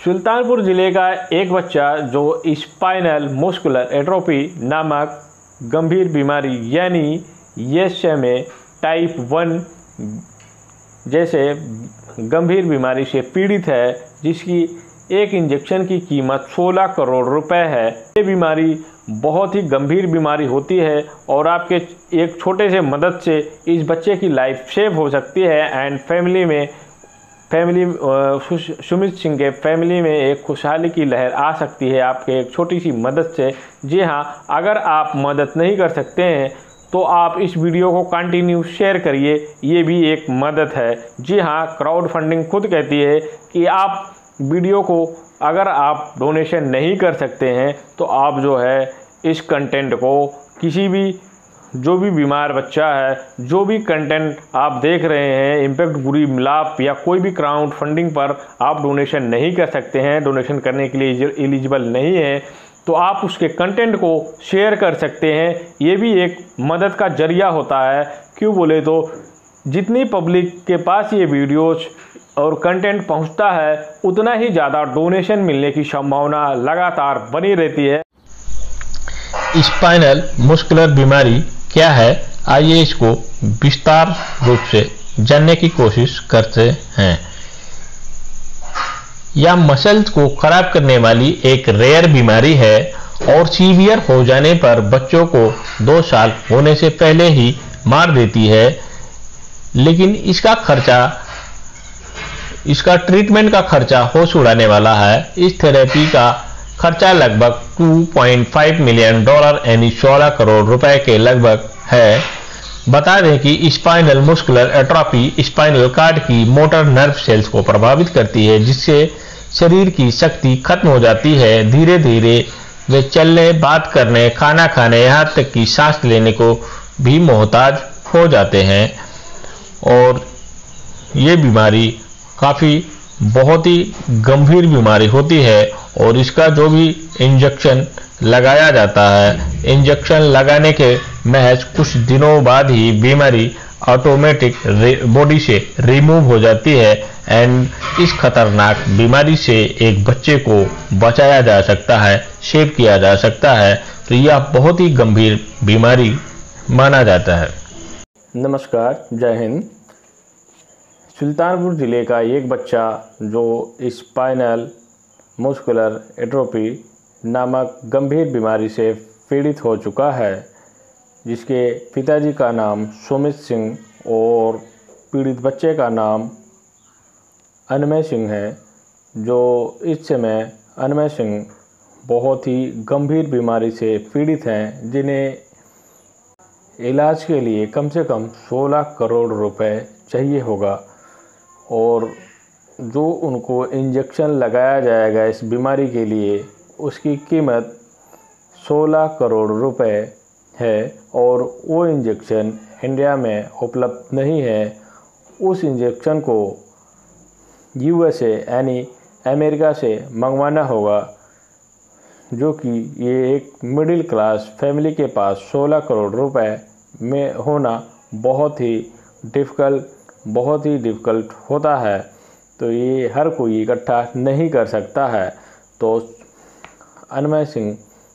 सुल्तानपुर ज़िले का एक बच्चा जो स्पाइनल मुस्कुलर एट्रोपी नामक गंभीर बीमारी, यानी एस टाइप वन जैसे गंभीर बीमारी से पीड़ित है, जिसकी एक इंजेक्शन की कीमत 16 करोड़ रुपए है। ये बीमारी बहुत ही गंभीर बीमारी होती है और आपके एक छोटे से मदद से इस बच्चे की लाइफ सेव हो सकती है एंड फैमिली में फैमिली सुमित सिंह के फैमिली में एक खुशहाली की लहर आ सकती है आपके एक छोटी सी मदद से। जी हाँ अगर आप मदद नहीं कर सकते हैं तो आप इस वीडियो को कंटिन्यू शेयर करिए, ये भी एक मदद है। जी हाँ क्राउड फंडिंग खुद कहती है कि आप वीडियो को अगर आप डोनेशन नहीं कर सकते हैं तो आप जो है इस कंटेंट को किसी भी जो भी बीमार बच्चा है, जो भी कंटेंट आप देख रहे हैं इम्पैक्ट बुरी मिलाप या कोई भी क्राउड फंडिंग पर आप डोनेशन नहीं कर सकते हैं डोनेशन करने के लिए एलिजिबल नहीं है तो आप उसके कंटेंट को शेयर कर सकते हैं। ये भी एक मदद का ज़रिया होता है। क्यों बोले तो जितनी पब्लिक के पास ये वीडियोज़ और कंटेंट पहुँचता है, उतना ही ज़्यादा डोनेशन मिलने की संभावना लगातार बनी रहती है। स्पाइनल मुस्कुलर बीमारी क्या है? आइए इसको विस्तार रूप से जानने की कोशिश करते हैं। यह मसल्स को खराब करने वाली एक रेयर बीमारी है और सीवियर हो जाने पर बच्चों को दो साल होने से पहले ही मार देती है। लेकिन इसका खर्चा, इसका ट्रीटमेंट का खर्चा होश उड़ाने वाला है। इस थेरेपी का खर्चा लगभग 2.5 मिलियन डॉलर यानी 16 करोड़ रुपए के लगभग है। बता दें कि spinal muscular atrophy spinal cord की मोटर नर्व सेल्स को प्रभावित करती है, जिससे शरीर की शक्ति खत्म हो जाती है। धीरे धीरे वे चलने, बात करने, खाना खाने, यहाँ तक कि सांस लेने को भी मोहताज हो जाते हैं। और ये बीमारी काफ़ी बहुत ही गंभीर बीमारी होती है और इसका जो भी इंजेक्शन लगाया जाता है इंजेक्शन लगाने के महज कुछ दिनों बाद ही बीमारी ऑटोमेटिक बॉडी से रिमूव हो जाती है एंड इस खतरनाक बीमारी से एक बच्चे को बचाया जा सकता है सेव किया जा सकता है। तो यह बहुत ही गंभीर बीमारी माना जाता है। नमस्कार, जय हिंद। सुल्तानपुर ज़िले का एक बच्चा जो स्पाइनल मुस्कुलर एट्रोपी नामक गंभीर बीमारी से पीड़ित हो चुका है, जिसके पिताजी का नाम सुमित सिंह और पीड़ित बच्चे का नाम अनमय सिंह है, जो इस समय अनमय सिंह बहुत ही गंभीर बीमारी से पीड़ित हैं, जिन्हें इलाज के लिए कम से कम 16 करोड़ रुपए चाहिए होगा। और जो उनको इंजेक्शन लगाया जाएगा इस बीमारी के लिए, उसकी कीमत 16 करोड़ रुपए है और वो इंजेक्शन इंडिया में उपलब्ध नहीं है। उस इंजेक्शन को यूएसए यानी अमेरिका से मंगवाना होगा, जो कि ये एक मिडिल क्लास फैमिली के पास 16 करोड़ रुपए में होना बहुत ही डिफ़िकल्ट बहुत ही डिफ़िकल्ट होता है तो ये हर कोई इकट्ठा नहीं कर सकता है। तो अनमय सिंह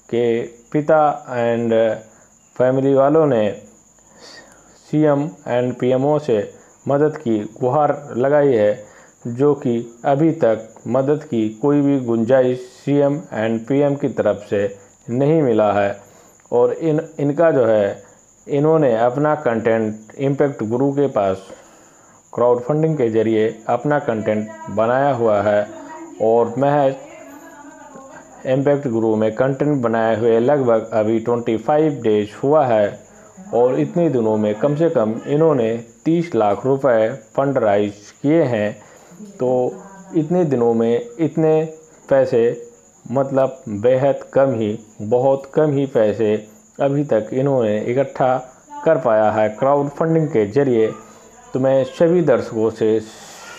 के पिता एंड फैमिली वालों ने सीएम एंड पीएमओ से मदद की, गुहार लगाई है, जो कि अभी तक मदद की कोई भी गुंजाइश सीएम एंड पीएम की तरफ़ से नहीं मिला है। और इन, इनका जो है, इन्होंने अपना कंटेंट इम्पैक्ट गुरु के पास क्राउड फंडिंग के ज़रिए अपना कंटेंट बनाया हुआ है और महज इम्पैक्ट गुरु में कंटेंट बनाए हुए लगभग अभी 25 डेज़ हुआ है और इतने दिनों में कम से कम इन्होंने 30 लाख रुपए फंड राइज किए हैं। तो इतने दिनों में इतने पैसे मतलब बेहद कम ही, बहुत कम ही पैसे अभी तक इन्होंने इकट्ठा कर पाया है क्राउड फंडिंग के ज़रिए। तो मैं सभी दर्शकों से,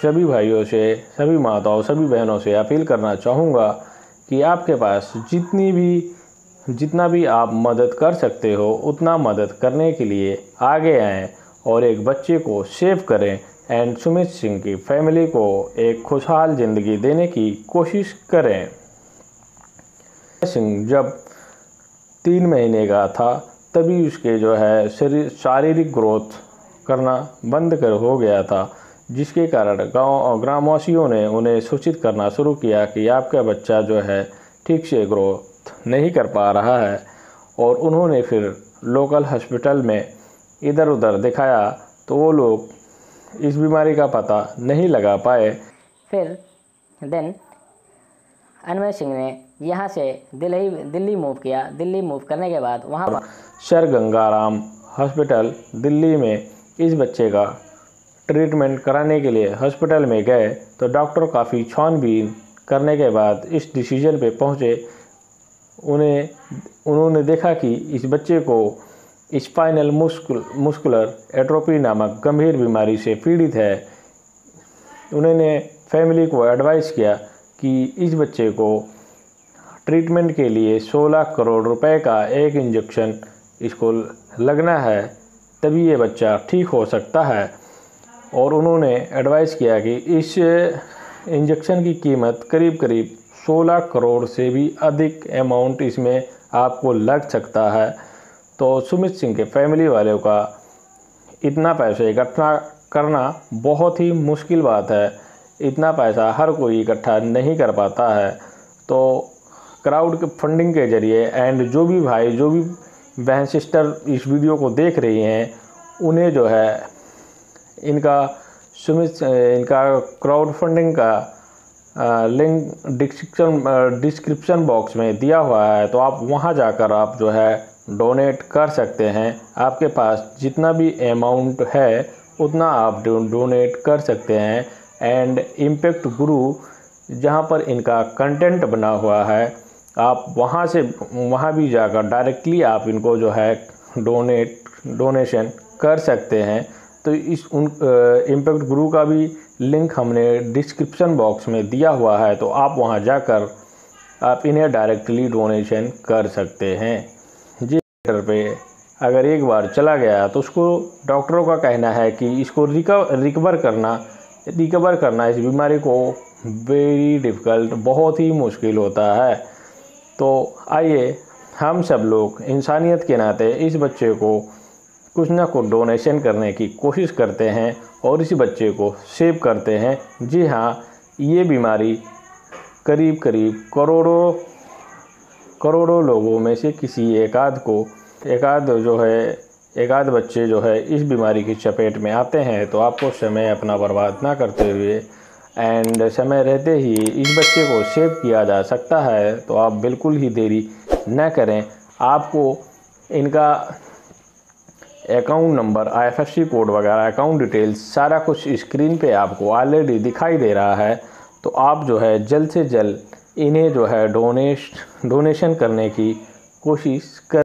सभी भाइयों से, सभी माताओं, सभी बहनों से अपील करना चाहूँगा कि आपके पास जितनी भी, जितना भी आप मदद कर सकते हो, उतना मदद करने के लिए आगे आएँ और एक बच्चे को सेव करें एंड सुमित सिंह की फैमिली को एक खुशहाल ज़िंदगी देने की कोशिश करें। सिंह जब तीन महीने का था, तभी उसके जो है शरीर, शारीरिक ग्रोथ करना बंद कर हो गया था जिसके कारण गाँव और ग्रामवासियों ने उन्हें सूचित करना शुरू किया कि आपका बच्चा जो है ठीक से ग्रोथ नहीं कर पा रहा है। और उन्होंने फिर लोकल हॉस्पिटल में इधर उधर दिखाया तो वो लोग इस बीमारी का पता नहीं लगा पाए। फिर देन अनमय सिंह ने यहाँ से दिल्ली दिल्ली मूव किया। दिल्ली मूव करने के बाद वहाँ पर सर गंगाराम हॉस्पिटल दिल्ली में इस बच्चे का ट्रीटमेंट कराने के लिए हॉस्पिटल में गए तो डॉक्टर काफ़ी छानबीन करने के बाद इस डिसीज़न पे पहुँचे। उन्हें, उन्होंने देखा कि इस बच्चे को स्पाइनल मुस्कुल मुस्कुलर एट्रोपी नामक गंभीर बीमारी से पीड़ित है। उन्होंने फैमिली को एडवाइस किया कि इस बच्चे को ट्रीटमेंट के लिए 16 करोड़ रुपए का एक इंजेक्शन इसको लगना है। तभी ये बच्चा ठीक हो सकता है। और उन्होंने एडवाइस किया कि इस इंजेक्शन की कीमत करीब करीब 16 करोड़ से भी अधिक अमाउंट इसमें आपको लग सकता है। तो सुमित सिंह के फैमिली वालों का इतना पैसे इकट्ठा करना बहुत ही मुश्किल बात है। इतना पैसा हर कोई इकट्ठा नहीं कर पाता है। तो क्राउड फंडिंग के ज़रिए एंड जो भी भाई, जो भी बहन सिस्टर इस वीडियो को देख रही हैं, उन्हें जो है, इनका सुमित इनका क्राउड फंडिंग का लिंक डिस्क्रिप्शन डिस्क्रिप्शन बॉक्स में दिया हुआ है तो आप वहाँ जाकर आप जो है डोनेट कर सकते हैं। आपके पास जितना भी अमाउंट है, उतना आप डोनेट कर सकते हैं। एंड इम्पेक्ट गुरु जहाँ पर इनका कंटेंट बना हुआ है आप वहाँ से, वहाँ भी जाकर डायरेक्टली आप इनको जो है डोनेट डोनेशन कर सकते हैं। तो इस उन इम्पैक्ट गुरु का भी लिंक हमने डिस्क्रिप्शन बॉक्स में दिया हुआ है तो आप वहाँ जाकर आप इन्हें डायरेक्टली डोनेशन कर सकते हैं। जी पे अगर एक बार चला गया तो उसको डॉक्टरों का कहना है कि इसको रिकवर रिकवर करना रिकवर करना इस बीमारी को वेरी डिफ़िकल्ट बहुत ही मुश्किल होता है। तो आइए हम सब लोग इंसानियत के नाते इस बच्चे को कुछ ना कुछ डोनेशन करने की कोशिश करते हैं और इस बच्चे को सेव करते हैं। जी हाँ ये बीमारी करीब करीब करोड़ों करोड़ों लोगों में से किसी एक आध को एक आध जो है एक आध बच्चे जो है इस बीमारी की चपेट में आते हैं। तो आपको समय अपना बर्बाद ना करते हुए एंड समय रहते ही इस बच्चे को सेव किया जा सकता है तो आप बिल्कुल ही देरी न करें। आपको इनका अकाउंट नंबर आईएफएससी कोड वगैरह अकाउंट डिटेल्स सारा कुछ स्क्रीन पे आपको ऑलरेडी दिखाई दे रहा है। तो आप जो है, जल्द से जल्द इन्हें जो है डोनेश डोनेशन करने की कोशिश कर